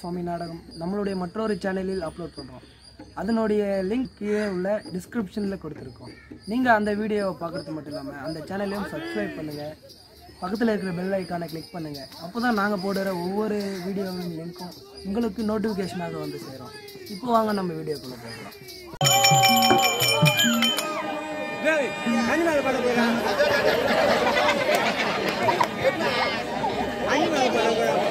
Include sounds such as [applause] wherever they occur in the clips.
சுவாமி நாடகம் நம்மளுடைய மற்றொரு சேனலில் அப்லோட் பண்ணுறோம் அதனுடைய லிங்க் கீழே உள்ள டிஸ்கிரிப்ஷனில் கொடுத்துருக்கோம். நீங்கள் அந்த வீடியோவை பார்க்குறது மட்டும் இல்லாமல் அந்த சேனலையும் சப்ஸ்கிரைப் பண்ணுங்கள் பக்கத்தில் இருக்கிற பெல் ஐக்கானை கிளிக் பண்ணுங்கள் அப்போ தான் நாங்கள் போடுற ஒவ்வொரு வீடியோவும் லிங்க்கும் உங்களுக்கு நோட்டிஃபிகேஷனாக வந்து சேரும். இப்போ வாங்க நம்ம வீடியோக்குள்ளே போகலாம். ஐடியா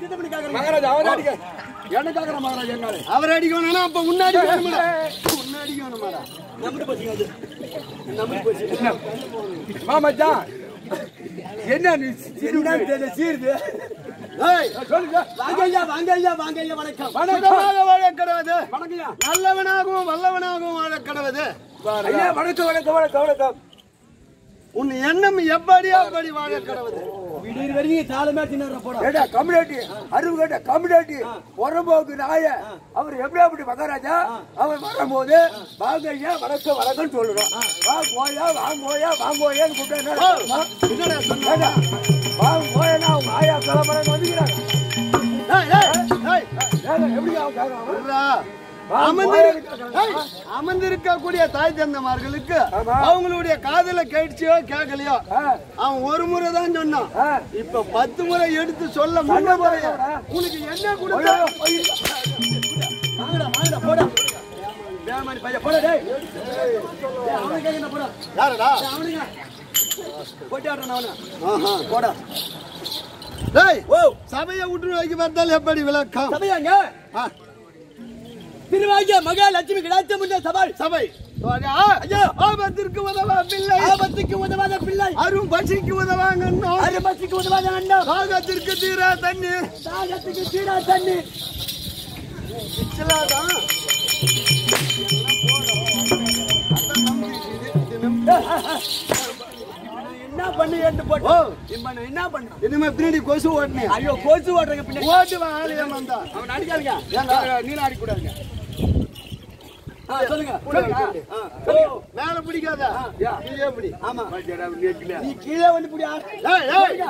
மகாராஜா அவர் அடிக்க என்ன கேக்குற மகாராஜா என்னால. அவர் அடிக்க வேணா அப்ப முன்னாடி [laughs] முன்னாடி மாமச்சான் என்ன? சீருது? நல்லவனாகவும் வல்லவனாகவும் வாழ கடவுது வணக்கம் வணக்கம் வணக்கம் வணக்கம். உன் எண்ணம் எப்படியா அப்படி வாழ கடவுது விடிய வரைக்கும் தாளமே தின்னுற போட. ஏடா கம்யூனிட்டி? அறிவு கேட்ட கம்யூனிட்டி? புறம்போக்கு நாய. அவர் எப்படி அப்படி மகாராஜா அவர் வரும்போது வாங்க ஐயா வணக்கம் வணக்கம் சொல்லணும் வா கோயா வாங்கோயா வாங்கோயான்னு கூப்பிட்டு என்னடா சொன்ன ஏடா வாங்க கோயனா அவங்க ஆயா கிளம்புறாங்க வந்துக்கிறாங்க எப்படி அமர்ந்திருக்கக்கூடிய தாய் தந்தமார்களுக்கு. அவங்களுடைய காதுல கேட்டுச்சோ கேட்கலையோ அவன் ஒரு முறை தான் சொன்னான். இப்ப பத்து முறை எடுத்து சொல்ல முன்ன போடுறா. உனக்கு என்ன வாங்கடா போடா. சபையை விட்டு வைக்க பார்த்தால் எப்படி விளக்கம்? சபையாங்க? திருவாகிய மகாலட்சுமி கிடைத்த சவால் சபை. ஐயா ஆபத்திற்கு உதவா பிள்ளை. ஆபத்துக்கு உதவாத பிள்ளை. அரும் பசிக்கு உதவாங்கன்னோ அருமசிக்கு உதவாத அண்ணம் தாகத்திற்கு தீரா தண்ணீர் தாகத்துக்கு சீடா தண்ணி. பிச்சலாதான் என்ன பண்ணு என்று போட்டு? என்ன பண்ணான் இனிமே பின்னாடி கொசு ஓட்டினே. ஐயோ கோச்சு ஓடுறங்க பின்னாடி ஓட்டுவான் ஆலயம் வந்தா. அவன் அடிக்காதுங்க? நீல அடிக்கூடாதுங்க ஆ, சொல்லுங்க கூட சொல்லுங்க. இருக்கு. ஆ, சொல்லுங்க. மேல பிடிக்காத. கீழே பிடி. ஆமா. நீ கீழே வந்து ஏய்.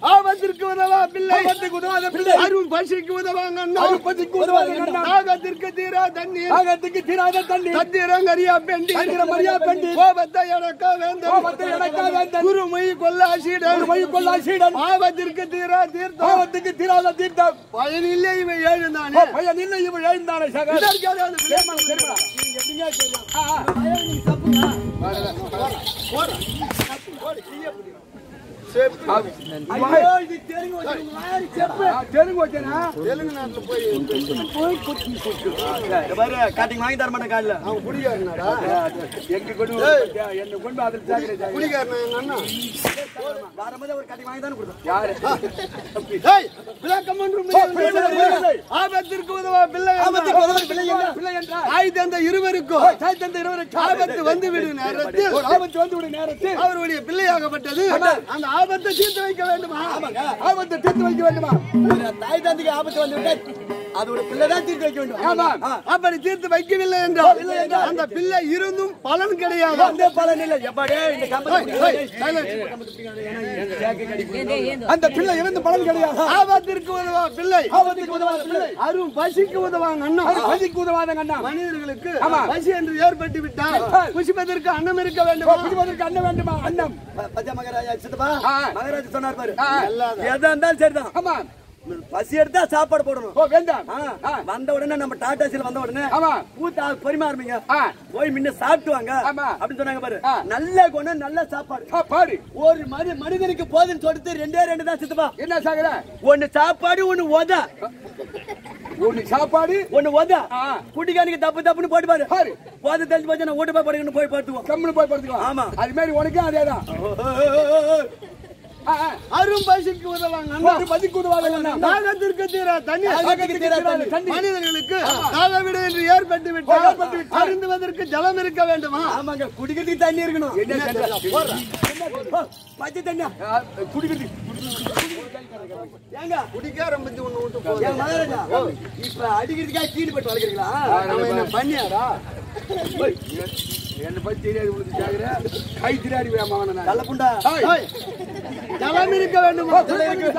ஆபத்திற்கு உதவா பிள்ளை. ஆபத்துக்கு உதவாத பிள்ளை. அரும் பசிக்கு உதவாங்க அரும் பசிக்கு உதவாத அண்ணா. தாகத்திற்கு தீரா தண்ணீர். ஆகத்துக்கு தீராத தண்ணி தத்திரங்கரியா பெண்டி. தத்திரமறியா பெண்டி. கோபத்தை அடக்க வேண்டும். கோபத்தை அடக்க வேண்டும். குருமை கொல்லாசிடன் குருமை கொல்லாசிடன். ஆபத்திற்கு தீரா தீர்த்தம். ஆகத்துக்கு தீராத தீர்த்தம். பயனில்லை இவை ஓ, எழுந்தானே. பையன் இல்லை இவன் எழுந்தானே சகா எப்படிங்க தெரியும்? ஆ, ஆ. ஐயோ, இது தெலுங்கு வச்சு உங்க வாயாடி செப்பு. ஆ, தெலுங்கு வச்சேனா? தெலுங்கு நாட்டுல போய் கட்டிங் வாங்கி தர மாட்டேன் காலைல அவன் குடிகாரனாடா எங்க கொண்டு வந்து என்ன கொண்டு அதில் சாக்கடை சாக்கடை. குடிகாரன் எங்க அண்ணா வரும்போது ஒரு கட்டிங் வாங்கி தானே கொடுத்தோம் யாரு ஏய், விளக்கம் ஒன்றும் இல்லை. ஆபத்திற்கு உதவா பிள்ளை பிள்ளை என்றால் தாய் தந்த இருவருக்கும் தாய் தந்தை ஆபத்து வந்துவிடும் நேரத்தில் ஆபத்து வந்து விடும் நேரத்தில் அவருடைய பிள்ளையாகப்பட்டது அந்த ஆபத்தை தீர்த்து வைக்க வேண்டுமா? ஆபத்தை தீர்த்து வைக்க வேண்டுமா? தாய் தந்தைக்கு ஆபத்து வந்து விட்டால் அதோட தீர்த்து வைக்க வேண்டும். ஆமா. அப்படி தீர்த்து வைக்கவில்லை என்றால் அந்த பிள்ளை இருந்தும் பலன் கிடையாது. அந்த பலன் இல்லை. அந்த பிள்ளை இருந்து பலன் கிடையாது? ஆபத்திற்கு உதவா பிள்ளை. பிள்ளை. அரும் பசிக்கு உதவாங்க அண்ணா. அது பதிக்கு உதவாத அண்ணா. மனிதர்களுக்கு. பசி என்று ஏற்பட்டு விட்டால் புசிப்பதற்கு அன்னம் இருக்க வேண்டுமா? புரிவதற்கு அண்ணன் வேண்டுமா? அண்ணம் பச்சை மகாராஜா சித்தப்பா. மகாராஜா சொன்னார் பாரு. எதா இருந்தாலும் சரிதான். ஆமா. பசி எடுத்தா சாப்பாடு போடணும். ஓ வேண்டாம். வந்த உடனே நம்ம டாட்டாசில வந்த உடனே ஆமா. பூத்தா பரிமாறுமீங்க ஆ. போய் முன்ன சாப்பிட்டு வாங்க ஆமா. அப்படின்னு சொன்னாங்க பாரு. நல்ல குணம் நல்ல சாப்பாடு. பாரு. ஒரு மனி மனிதனுக்கு போதுன்னு சொல்லிட்டு ரெண்டே ரெண்டு தான் சித்தப்பா. என்ன சாகுற ஒண்ணு சாப்பாடு ஒண்ணு உத. ஒண்ணு சாப்பாடு ஒண்ணு உத. குட்டிக்கானுக்கு தப்பு தப்புன்னு போட்டு பாரு. பாரு. போது தெரிஞ்சு போச்சு நான் ஓட்டு போய் படுக்கணும் போய் படுத்துவோம் கம்முன்னு போய் படுத்துக்கோ ஆமா. அது மாதிரி உனக்கும் அதேதான். அரும் பசிக்கு உதவாங்க பதிக்கு அண்ணா. தாகத்திற்கு தீரா தண்ணி. தாகத்திற்கு தீரா தண்ணி. மனிதர்களுக்கு தாகவிட என்று ஏற்பட்டு விட்டால். அருந்துவதற்கு ஜலம் இருக்க வேண்டுமா? ஆமாங்க குடிக்கிறதுக்கு தண்ணி இருக்கணும். பச்சை தண்ணி. ஆ, குடிக்கிறது. ஏங்க? குடிக்காரம் பத்தி ஒண்ணு விட்டு போ ஏன் மகாராஜா இப்ப அடிக்கிறதுக்காக கீழ் பட்டு வளர்க்குறீங்களா அவன் என்ன பண்ணியாரா என்ன பத்தி தெரியாது சாகுற? கை திராடி வேமாவன கள்ளப்புண்டா ஏய், ஜலம் இருக்க வேண்டுமா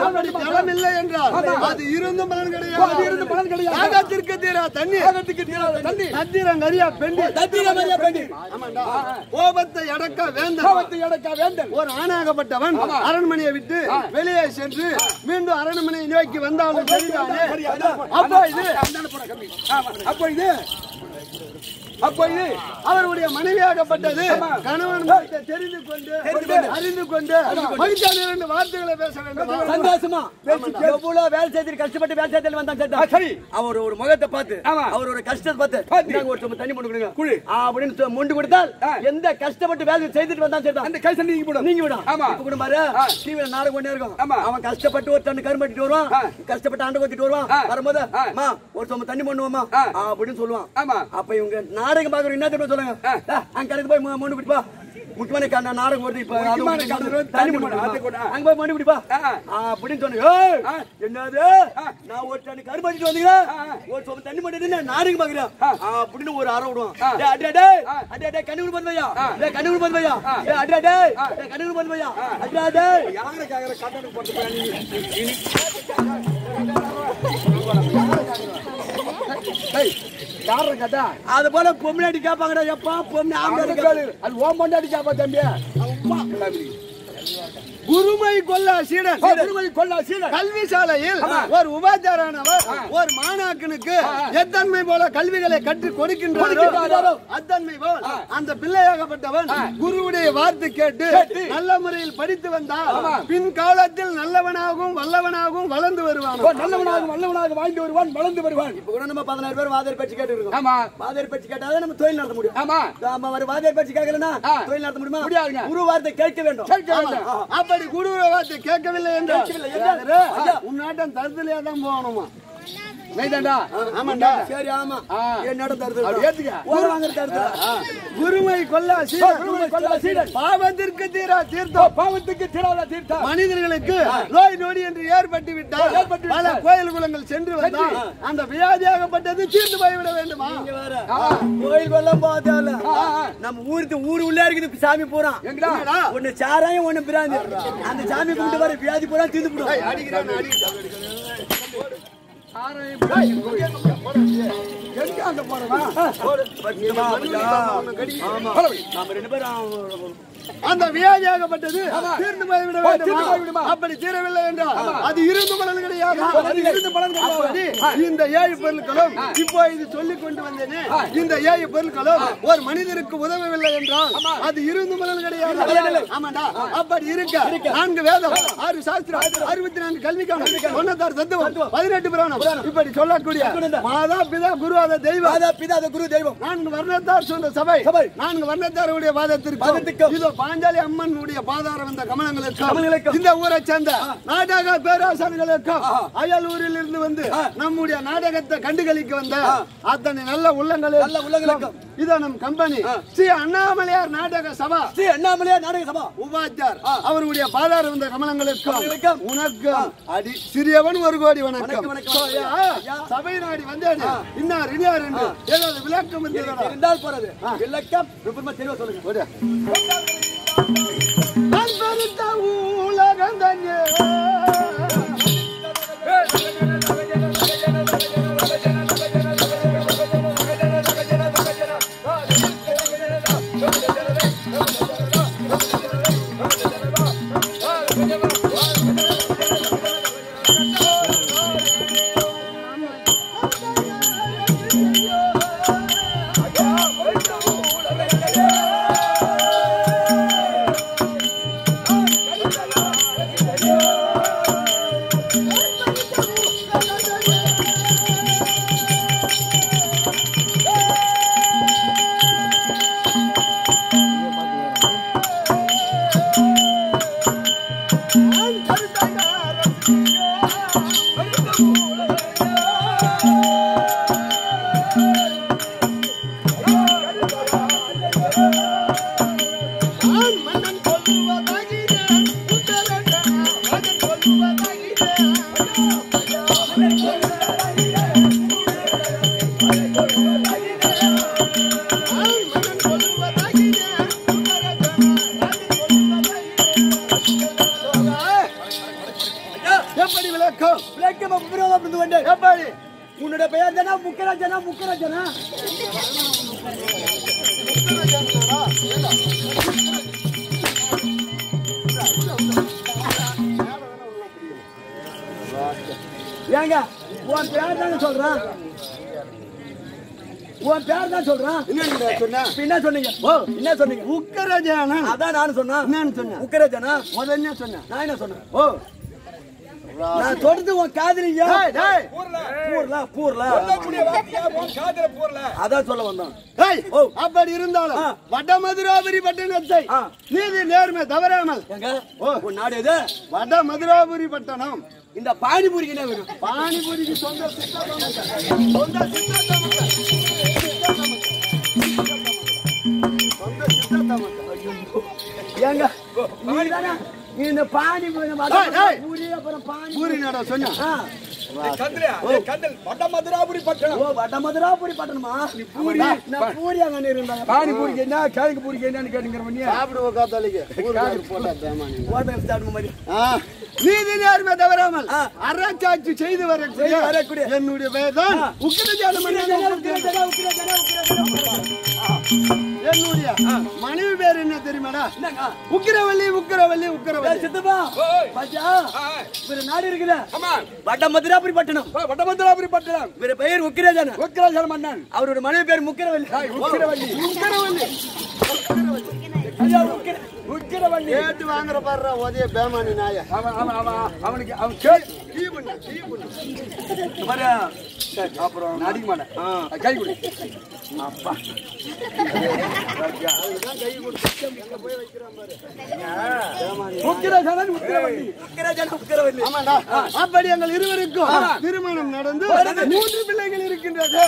அப்படி ஜலம் இல்லை என்றால் அது இருந்தும் பலன் கிடையாது இருந்து பலன் கிடையாது தாகத்திற்கு தீரா தண்ணி தாகத்துக்கு தீராத தண்ணி தத்திரம் நிறைய பெண்டி தத்திர மாதிரியா பெண்ணி ஆமாண்டா கோபத்தை அடக்க வேண்டாம் கோபத்தை அடக்க வேந்தன் ஒரு ஆணாகப்பட்டவன் அரண்மனையை விட்டு வெளியே சென்று மீண்டும் அரண்மனை நோக்கி வந்தாலும் சரிதானே அப்போ இது அப்போ இது அப்போ இது அவருடைய மனைவியாகப்பட்டது. கணவன் தெரிந்து கொண்டு அறிந்து கொண்டு மகிழ்ச்சியான இரண்டு வார்த்தைகளை பேச வேண்டும். சந்தோஷமா. எவ்வளவு வேலை செய்து கஷ்டப்பட்டு வேலை செய்து வந்தான் சரி. அவர் ஒரு முகத்தை பார்த்து ஆமா. அவரோட கஷ்டத்தை பார்த்து. இந்தாங்க ஒரு தண்ணி போட்டு கொடுங்க. குளி. அப்படின்னு மொண்டு கொடுத்தால். எந்த கஷ்டப்பட்டு வேலை செய்துட்டு வந்தான் சேர்த்தா அந்த கை சண்டை நீங்க போடும் நீங்க விடும் ஆமா. இப்ப கூட பாரு. டிவில நாடகம் கொண்டே இருக்கும். அவன் கஷ்டப்பட்டு ஒரு தண்ணி கரும்பட்டிட்டு வருவான். கஷ்டப்பட்டு ஆண்டு கொத்திட்டு வருவான். வரும்போது ஒரு சொம்பு தண்ணி பண்ணுவோமா. அப்படின்னு சொல்லுவான். ஆமா. அப்ப இவங்க நாடகம் பாக்குறோம் என்ன தெரியுமா சொல்லுங்க அங்க கடைக்கு போய் மொ- மொண்டு பிடிப்பா முக்கியமான கா- நாடகம் வருது இப்ப முக்கியமான தண்ணி. அங்க போய் மொண்டு பிடிப்பா அப்படின்னு ஆ. என்னது. நான் ஒரு தண்ணி கரும்பட்டிட்டு வந்தீங்களா ஆ, ஆ. ஒரு சொம்பு தண்ணி மட்டும் நாடகம் பாக்குறேன். அப்படின்னு ஒரு ஆ. டேய், அடே, ஆ. அடே, பந்து வையா ஆ. டேய், கண்ணூர் பந்து வையா ஆ. டேய், அடே, டேய், டேய், கண்ணூர் பந்து வையா அடே, டேய். யாரை கேக்குற கட்டணம் போட்டு போய் நீ நீ டேய் யாரை கேட்டா அது போல பொம்னாடி கேட்பாங்கடா எப்பா? பொம்மை ஆம்பளை. அது? ஓம் பொண்டாட்டி கேப்பா தம்பி. அம்மா. குருமை கொல்லா சீடன். கொள்ளா சீலை கல்வி சாலையில் ஒரு உபாச்சாரானவர் ஒரு மாணாக்கனுக்கு எத்தன்மை போல கல்விகளை கற்றுக் கொடுக்கின்றாரோ. அத்தன்மை போல் அந்த பிள்ளையாகப்பட்டவன் குருவுடைய வார்த்தை கேட்டு. நல்ல முறையில் படித்து வந்தால் பின் காலத்தில் நல்லவனாகவும் வல்லவனாகவும் வளர்ந்து வருவான்? ஓ, நல்லவனாக வல்லவனாக வாழ்ந்து வருவான் வளர்ந்து வருவான். இப்ப கூட நம்ம பதினாறு பேர் வாதியர் பேச்சு கேட்டு இருக்கோம். ஆமா கேட்டாதான் நம்ம தொழில் நடத்த முடியும். ஆமா. நாம ஒரு வாதியர் பேச்சு கேட்கலன்னா. தொழில் நடத்த முடியுமா? முடியாதுங்க. குரு வார்த்தை கேட்க வேண்டும். கேட்க வேண்டும். அப்படி குருவுடைய வார்த்தை கேட்கவில்லை ஐயா, உன்னாட்டம் தருதலையா தான் போகணுமா? நைதாண்டா? ஆமாண்டா. சரி ஆமா. என்னோட தருது ஏத்துக்க. குருமை கொல்லா சீடன் குருமை கொல்லா சீடன். பாவத்திற்கு தீரா தீர்த்தம். பாவத்துக்கு தீராத தீர்த்தம்? மனிதர்களுக்கு நோய் நொடி என்று ஏற்பட்டு விட்டால் பல. கோயில் குளங்கள் சென்று வந்தால் அந்த வியாதியாகப்பட்டது தீர்ந்து போய்விட வேண்டுமா? இங்க வேற. கோயில் கொல்லம் பார்த்தேன் நம்ம ஊருக்கு ஊரு உள்ள இருக்குது சாமி பூரா. எங்கடா? ஒண்ணு சாராயம் ஒண்ணு பிராந்தி. அந்த சாமி கும்பிட்டு வர வியாதி பூரா தீர்ந்து போடும் எங்க அங்க போறோமா நம்ம ரெண்டு பேரும் அந்த வியாதியாகப்பட்டது தீர்ந்து போய்விட வேண்டுமா? அப்படி தீரவில்லை என்றால் அது இருந்து பலன் கிடையாது. இருந்து பலன் கிடையாது. இந்த ஏழு பொருட்களும் இப்போ இது சொல்லிக் கொண்டு வந்தேனே. இந்த ஏழு பொருட்களும் ஒரு மனிதருக்கு உதவவில்லை என்றால் அது இருந்து பலன் கிடையாது. ஆமாண்டா. அப்படி இருக்க நான்கு வேதம் ஆறு சாஸ்திரம் அறுபத்தி நான்கு கல்விக்கான தொண்ணூத்தாறு தத்துவம் பதினெட்டு புராணம். இப்படி சொல்லக்கூடிய மாதா பிதா குரு அத தெய்வம். மாதா பிதா குரு தெய்வம். நான்கு வர்ணத்தார் சொன்ன சபை. நான்கு வர்ணத்தாருடைய. இதோ பாஞ்சாலி அம்மனுடைய பாதாரம் வந்த கமலங்களுக்கும். இந்த ஊரை சேர்ந்த நாடக பேராசான்களுக்கும் அயலூரில் இருந்து வந்து நம்முடைய நாடகத்தை கண்டுகளிக்க வந்த அத்தனை நல்ல உள்ளங்களே. நல்ல உள்ளங்களுக்கும். இதோ நம் கம்பெனி. ஸ்ரீ அண்ணாமலையார் நாடக சபா. ஸ்ரீ அண்ணாமலையா நாடக சபா. உபாச்சார் அவருடைய பாதாரம் வந்த கமலங்களுக்கும். உனக்கும் அடி சிறியவன் ஒரு கோடி வணக்கம். சபை நாடி வந்தேன். இன்னார் இனியார் என்று ஏதாவது விளக்கம் இருந்தால் போறது. விளக்கம் ரொம்ப தெளிவா சொல்லுங்க. அன்பருத்த உலகந்தன்னே. உன் பேர் தான் சொல்றான். என்ன சொன்னீங்க? ஓ என்ன சொன்னீங்க? உக்கரஜான. அதான் நானும் சொன்னேன். என்னன்னு சொன்ன முக்கரா ஜனா முதல்ல என்ன சொன்ன நான் என்ன சொன்னேன்? ஓ. நான் சொல்றது உன் காதலியா. பூர்ல பூர்ல அதான் சொல்ல ஓ. அப்படி இருந்தாலும் ஆ. வட மதுராபுரி பட்டணத்தை. நீதி நேர்மை தவறாமல். நாடு எது? வட மதுராபுரி பட்டணம். இந்த பானிபூரிக்கு என்ன வேணும்? பானிபுரிக்கு சொந்த சொந்த சித்தாந்தம் சொந்த சித்தாந்தம் ஏங்க நீதானே நீ இந்த டேய். பூரி அப்புறம் பானி பூரி நாடா சொன்ன? ஆ. ஓ. வட மதுராபுரி பட்டணமா. நீ பூரி நான் பூரி அங்க இருந்தாங்க பானி பூரிக்கு என்ன கிழங்கு பூரிக்கு என்னன்னு கேட்டுங்கிற காத்தாலிக்கு போட்டா தேமானி ஹோட்டல் ஸ்டார்ட் மாதிரி. நீதி நேர்மை தவறாமல். அரசாட்சி செய்து வரக்கூடிய. என்னுடைய வேதம் உக்கிரஜாலம் என்னுடைய மனைவி பேர் என்ன தெரியுமாடா? என்னங்க? உக்கிரவல்லி உக்கிரவல்லி உக்கிரவல்லி சித்தப்பா. பாத்தியா? இவரு நாடு இருக்குதா வட மதுராபுரி பட்டணம் வடமந்திராபுரி பட்டணம் இவரு பெயர் உக்கிரஜன உக்கிராஜன மன்னன். அவரோட மனைவி பேர் முக்கிரவல்லி. உக்கிரவல்லி. உக்கிரவல்லி கேட்டு வாங்குற பாடுற ஒதே பேமானி நாய. அவன் அவன் அவன் அவனுக்கு அவன் கேட் டீ பண்ணு பாரு. அப்புறம் மாட்டேன் கை கொடு. அப்பா. ஜனன் உக்கிர வண்டி. ஆமாண்டா அப்படி எங்கள் இருவருக்கும் திருமணம் நடந்து மூன்று பிள்ளைகள் இருக்கின்றது.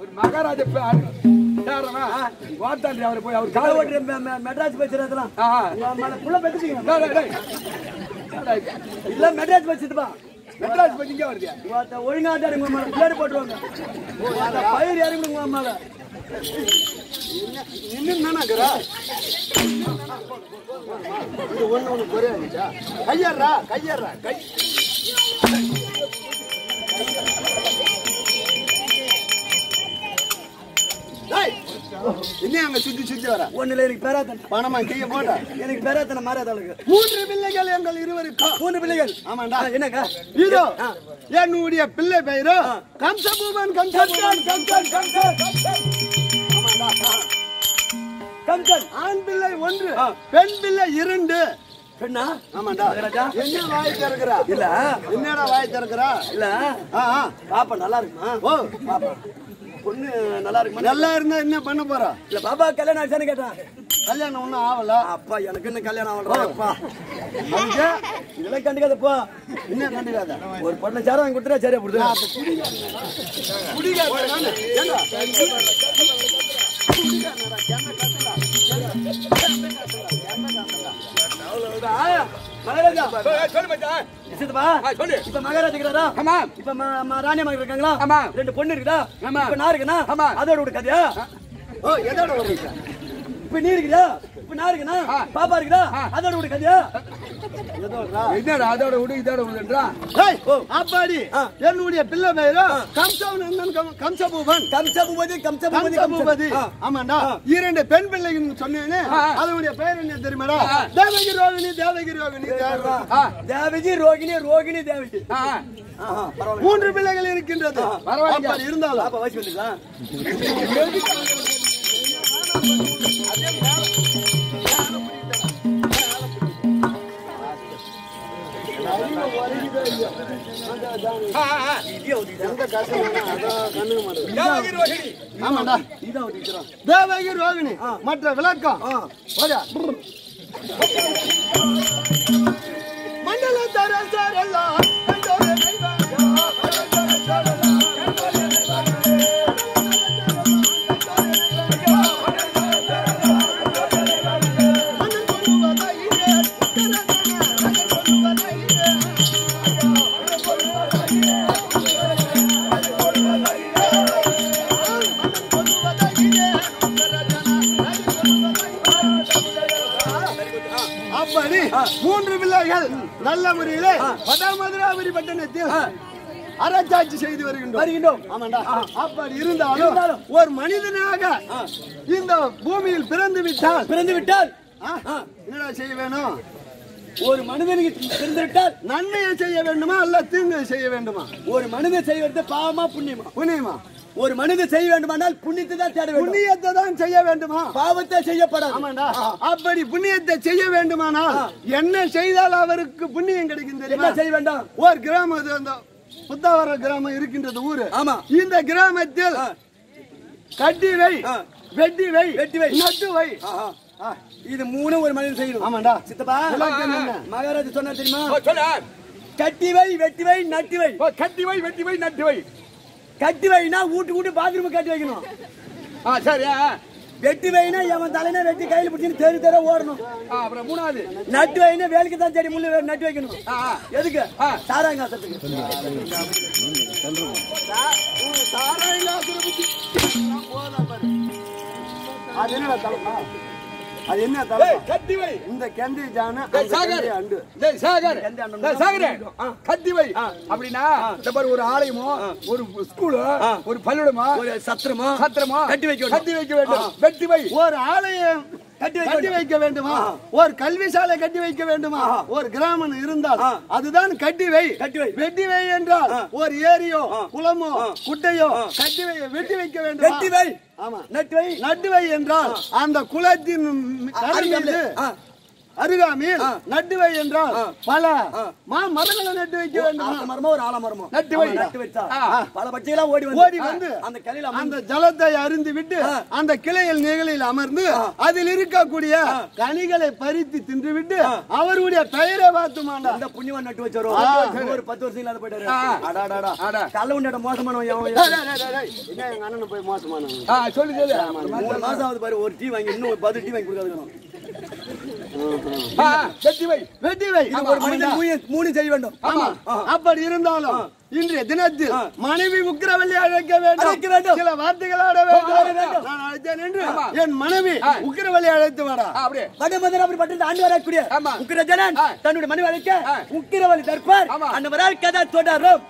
ஒரு மகாராஜ வார்த்தாண்டி அவரை போய் அவர் கால ஓட்டுற மெட்ராஸ் பேசுறதுலாம் புள்ள பெற்றுக்கீங்க இல்ல மெட்ராஸ் பேசுதுப்பா மெட்ராஸ் போய் இங்கே வருது. ஒழுங்கா உங்க மேல பிளேடு போட்டுருவாங்க. பயிர் இறங்கி உங்க மேல இது ஒண்ணு குறையா கையறா கையறா கை இன்னும் அங்க சுத்தி சுத்தி வர? ஒண்ணுல எனக்கு பேராத்தன் பணமா கைய போட்ட? எனக்கு பேராத்தனை மாறாதவளுக்கு மூன்று பிள்ளைகள் எங்கள் இருவருக்கும் மூணு பிள்ளைகள். ஆமாண்டா. என்னக்கா? இதோ என்னுடைய பிள்ளை பெயரோ? கம்சபூமன் கம்சன் கம்சன் ஆமாண்டா. கம்சன். ஆண் பிள்ளை ஒன்று பெண் பிள்ளை இரண்டு. பெண்ணா? ஆமாண்டா. என்ன வாய் திறக்கிறா? இல்ல. என்னடா வாய் திறக்கிறா? இல்ல. பாப்பா நல்லா இருக்குமா? ஓ பாப்பா. பொண்ணு நல்லா இருக்குமா? நல்லா இருந்தா என்ன பண்ண போறா? இல்ல பாப்பா கல்யாணம் ஆச்சான்னு கேட்டான் கல்யாணம் ஒண்ணும் ஆகல. அப்பா எனக்கு இன்னும் கல்யாணம் ஆகலப்பா அதுக்கு இதெல்லாம் கண்டுக்காதப்பா என்ன கண்டுக்காத? ஒரு பொண்ணு சேரம் வாங்கி கொடுத்துட்டா சரியா. ஏண்டா? மகாராஜா! சொல்லு மச்சான். சித்தப்பா சொல்லு. இப்ப மகாராஜா இருக்கிறாரா ஆமா. இப்ப ம- ம- ராணியம்மா இருக்காங்களா? ஆமா. ரெண்டு பொண்ணு இருக்குதா? ஆமா. இப்ப நான் இருக்கேனா? ஆமா. அதோட விட கதையா. ஓ எதோட இப்ப நீ இருக்குதா இப்ப நான் இருக்கேனா. பாப்பா இருக்குதா. அதோட விட கதையா? என்னடா அதோட விடு இதோட விடுன்றா ஏய், அப்பாடி என்னுடைய பிள்ளை பெயரோ? கம்சவன் கம்சபூபன். கம்சபூபதி கம்சபூபதி கம்சபூபதி. ஆமாண்டா இரண்டு பெண் பிள்ளைகள் சொன்னேன்னு. அதனுடைய பெயர் என்ன தெரியுமாடா. தேவகி ரோகிணி தேவகி ரோகிணி தேவகி. ரோகிணி ரோகிணி தேவகி. பரவாயில்ல. மூன்று பிள்ளைகள் இருக்கின்றது. பரவாயில்லைங்க. அப்படி இருந்தாலும். பாப்பா வயசு வந்துருக்கா தேவகி ரோகிணி மற்ற விளக்கம். மண்டல தரசரெல்லாம் கண்டோரை நல்ல முறையிலே வடமதுராபுரி பட்டணத்தில் அரசாட்சி செய்து வருகின்றோம். வருகின்றோம். ஆமாண்டா. அப்படி இருந்தாலும் ஒரு மனிதனாக இந்த பூமியில் பிறந்து விட்டால் பிறந்து விட்டால்? என்னடா செய்ய வேணும்? ஒரு மனிதனுக்கு பிறந்து விட்டால்? நன்மையை செய்ய வேண்டுமா அல்ல தீங்கு செய்ய வேண்டுமா? ஒரு மனிதன் செய்வது பாவமா புண்ணியமா? புண்ணியமா? ஒரு மனிதன் செய்ய வேண்டுமானால் புண்ணியத்தை தான் தேட வேண்டும். புண்ணியத்தை தான் செய்ய வேண்டுமா? பாவத்தை செய்யப்படாது. ஆமாண்டா. அப்படி புண்ணியத்தை செய்ய வேண்டுமானால் என்ன செய்தால் அவருக்கு புண்ணியம் கிடைக்கும் என்ன தெரியுமா செய்ய வேண்டாம்? ஒரு கிராமம் புத்தாவர கிராமம் இருக்கின்றது ஊரு. ஆமா. இந்த கிராமத்தில் கட்டி வை வெட்டி வை வெட்டி வை. நட்டு வை. இது மூணு ஒரு மனிதன் செய்யணும். ஆமாண்டா. சித்தப்பா? மகாராஜா சொன்னா தெரியுமா? கட்டி வை வெட்டி வை நட்டி வை. ஓ, கட்டி வை வெட்டி வை நட்டு வை. கட்டி வைனா வீட்டு வீட்டு பாத்ரூம் கட்டி வைக்கணும். ஆ சரி ஆ வெட்டி வைனா எவன் தலைனா வெட்டி கையில பிடிச்சின்னு தெரு தெரு ஓடணும். ஆ, அப்புறம் மூணாவது. நட்டு வைனா வேலைக்கு தான் செடி முள்ளு நட்டு வைக்கணும். எதுக்கு? ஆ. சாராங்காசத்துக்கு. அது என்னடா தலைமா அது என்ன கத்தி வை. இந்த கெந்தி ஜான சாகர். அண்டு. டேய், சாகர். சாகரே. கத்தி வை. அப்படின்னா இந்த பாரு ஒரு ஆலயமோ ஒரு ஸ்கூலோ ஒரு பள்ளிடமோ ஒரு சத்திரமா சத்திரமோ கட்டி வைக்க. கட்டி வைக்க வேண்டும். வெட்டி வை. ஒரு ஆலயம் கட்டி வைக்க வேண்டுமா? ஒரு கல்விசாலை கட்டி வைக்க வேண்டுமா? ஒரு கிராமம் இருந்தால் அதுதான் கட்டி வை. கட்டி வை. வெட்டி வை என்றால் ஒரு ஏரியோ குளமோ குட்டையோ கட்டி வை வெட்டி வைக்க வேண்டும்? வெட்டி வை. ஆமா நட்டு வை நட்டு வை என்றால் அந்த குளத்தின். அருகாமையில் நட்டு வை என்றால் பல மா மரங்களை நட்டு வைக்க வேண்டும். மரமோ ஒரு ஆலமரமோ நட்டு வை. நட்டு வச்சா. பல பட்சையெல்லாம் ஓடி வந்து. ஓடி வந்து அந்த கிளையில அந்த ஜலத்தை அருந்தி விட்டு அந்த கிளையில் நிகழில் அமர்ந்து அதில் இருக்கக்கூடிய கனிகளை பறித்து தின்று விட்டு அவருடைய பெயரை பார்த்துமாண்டா அந்த புண்ணியவன் நட்டு வச்சாரோ? ஒரு பத்து வருஷம் இல்லாத போயிட்டாரு. உண்டாட மோசமானவன். என்ன எங்க அண்ணனை போய் மோசமானவங்க ஆ சொல்லு சொல்லு. மூணு மாசம் ஆகுது பாரு ஒரு டீ வாங்கி இன்னும் ஒரு பதில் டீ வாங்கி கொடுக்காது வெட்டி வை வெட்டி வை ஒரு மனிதன் மூணு- மூணு செய்ய வேண்டும். ஆமா. அப்படி இருந்தாலும் இன்றைய தினத்தில் மனைவி உக்கிரவல்லி அழைக்க வேண்டும். சில வார்த்தைகளோட வேண்டும். நான் அழைத்தேன் என்று என் மனைவி உக்கிரவல்லி அழைத்து வாடா. அப்படியே. வடமதன் அப்படி பட்டு ஆண்டு வரக்கூடிய. உக்கிரஜனன். தன்னுடைய மனைவி அழைக்க உக்கிரவலி தற்பார். ஆமா. அந்த வரால் கதா தொடரும்.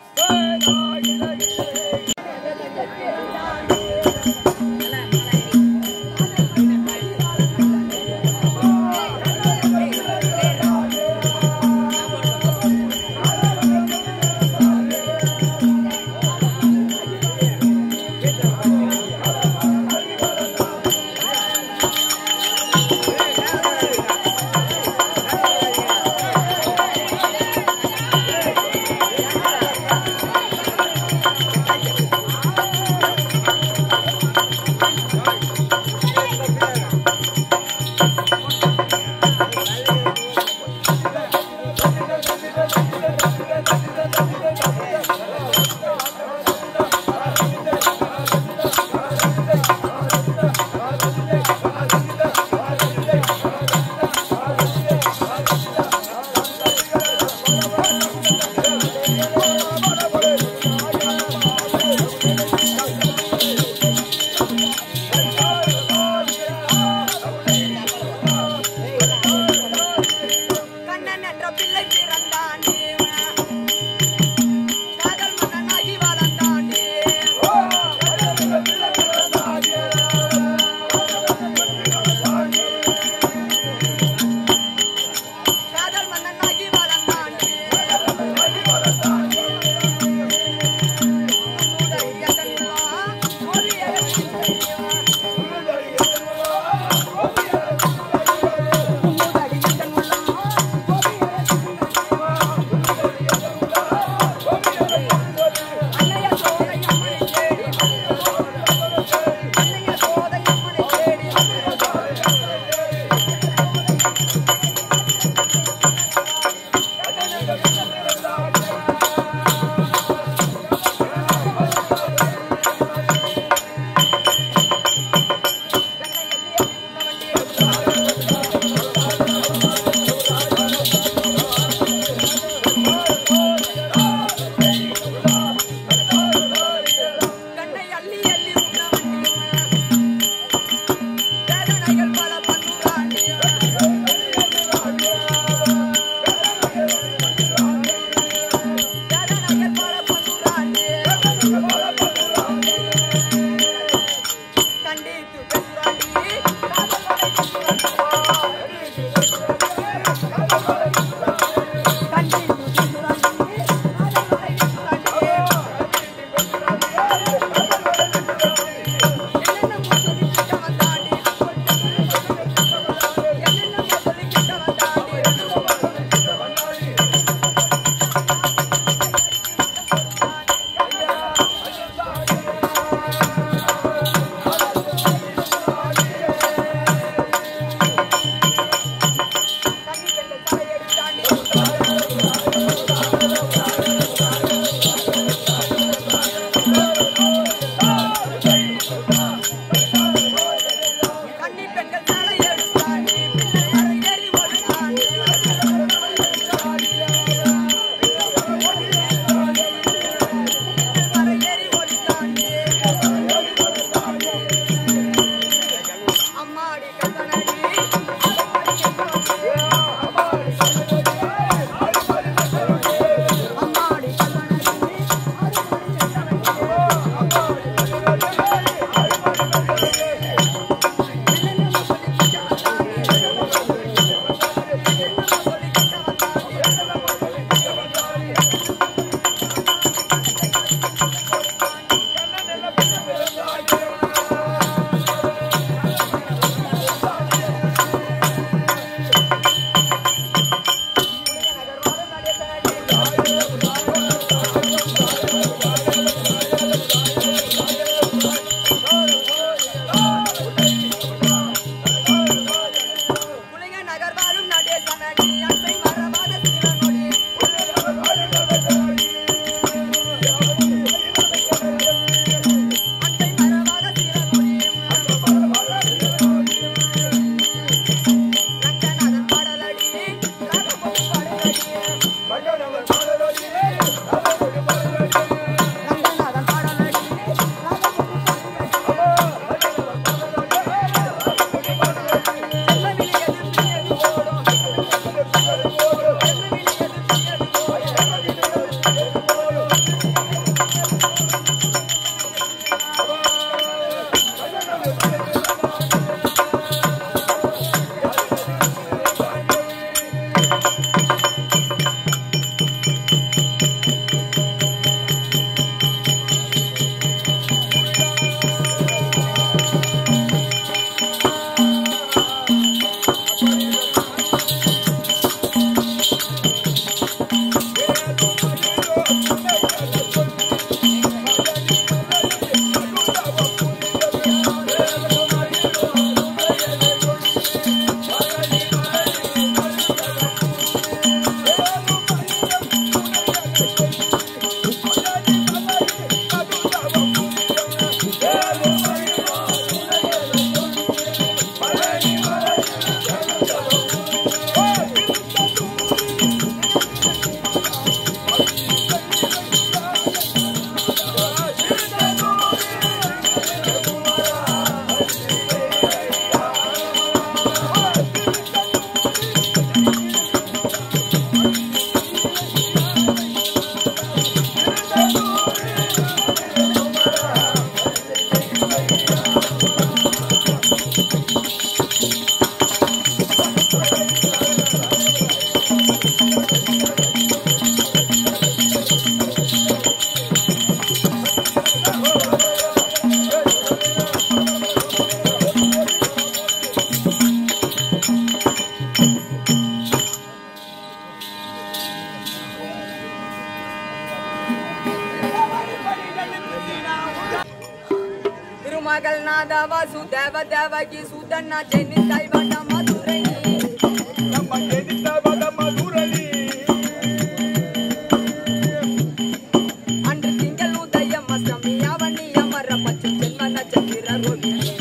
Thank you.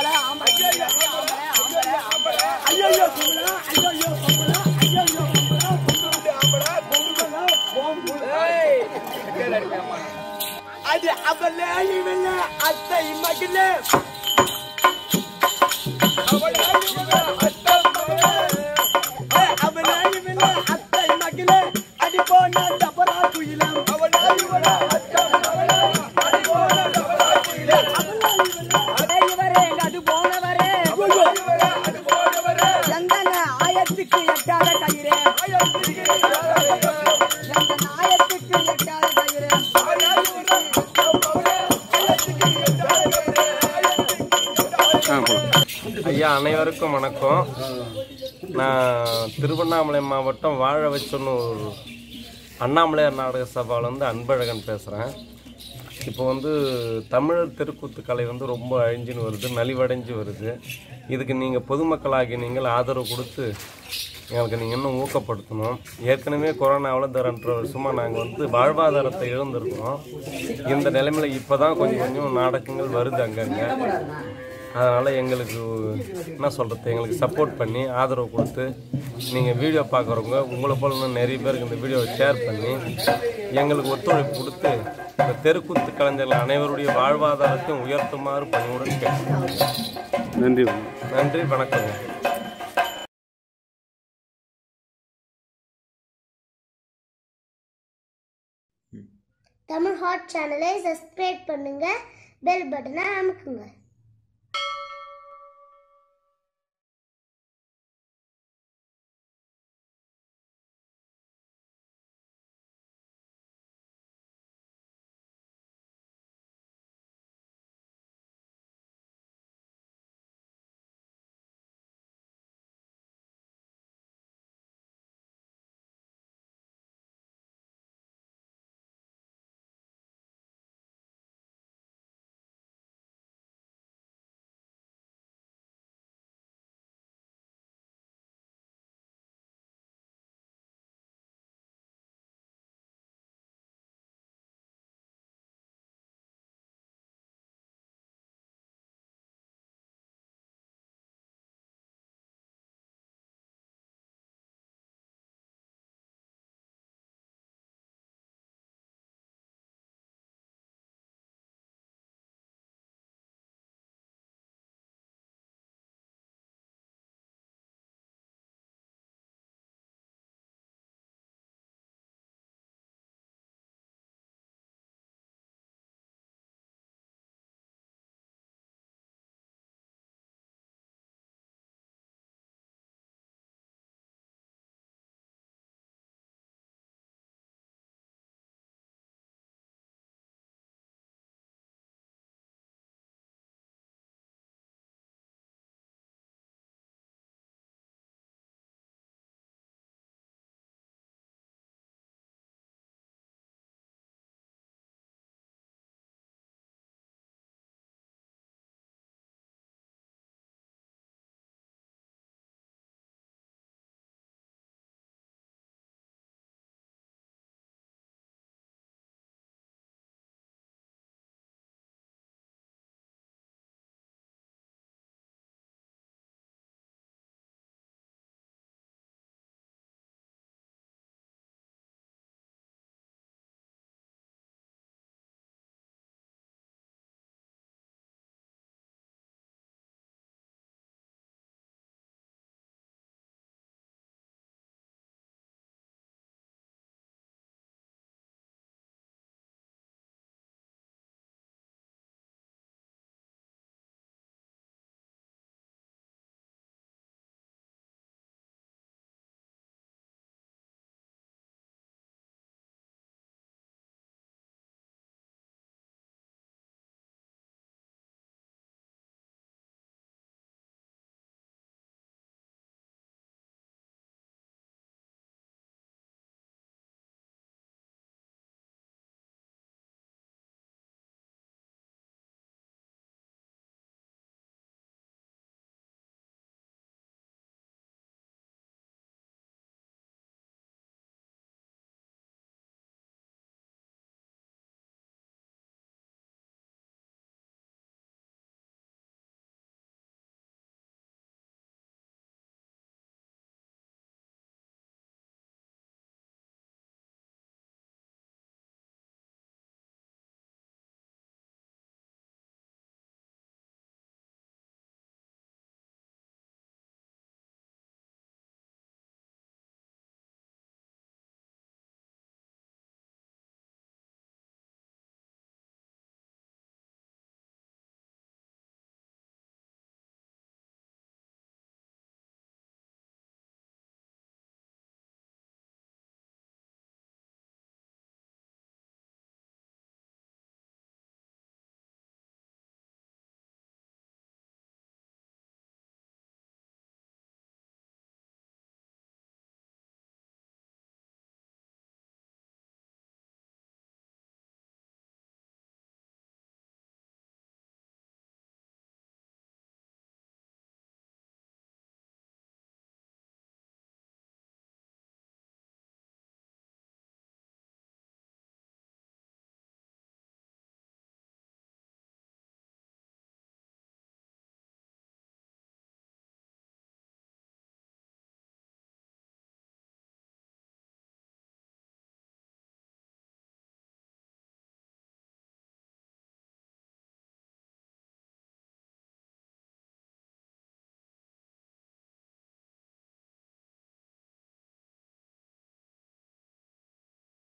ஆம்பளை ஆம்பளை ஆம்பளை ஆம்பளை ஐயோ பொம்பளை ஐயோ பொம்பளை ஐயோ பொம்பளை பொம்பளை ஆம்பளை பொம்பளை பொம்பளை அது அவளே இவளே அத்தை மகளே எல்லாருக்கும் வணக்கம். நான் திருவண்ணாமலை மாவட்டம் வாழ வச்சொன்னு ஒரு அண்ணாமலையார் நாடக சபாவிலேருந்து அன்பழகன் பேசுகிறேன் இப்போ வந்து தமிழர் தெருக்கூத்து கலை வந்து ரொம்ப அழிஞ்சின்னு வருது நலிவடைஞ்சு வருது. இதுக்கு நீங்கள் பொதுமக்களாகி நீங்கள் ஆதரவு கொடுத்து எங்களுக்கு நீங்கள் இன்னும் ஊக்கப்படுத்தணும். ஏற்கனவே கொரோனாவில் தரன்ற வருஷமாக நாங்கள் வந்து வாழ்வாதாரத்தை இழந்திருக்கோம் இந்த நிலைமையில் இப்போ தான் கொஞ்சம் கொஞ்சம் நாடகங்கள் வருது அங்கங்கே. அதனால் எங்களுக்கு என்ன சொல்கிறது எங்களுக்கு சப்போர்ட் பண்ணி ஆதரவு கொடுத்து நீங்கள் வீடியோ பார்க்குறவங்க உங்களை போல நிறைய பேருக்கு இந்த வீடியோவை ஷேர் பண்ணி எங்களுக்கு ஒத்துழைப்பு கொடுத்து இந்த தெருக்கூத்து கலைஞர்கள் அனைவருடைய வாழ்வாதாரத்தையும் உயர்த்துமாறு பணிவுடன் கேட்கிறேன் நன்றி நன்றி வணக்கம். தமிழ் ஹாட் சேனலை சப்ஸ்கிரைப் பண்ணுங்க பெல் பட்டனை அமுக்குங்க.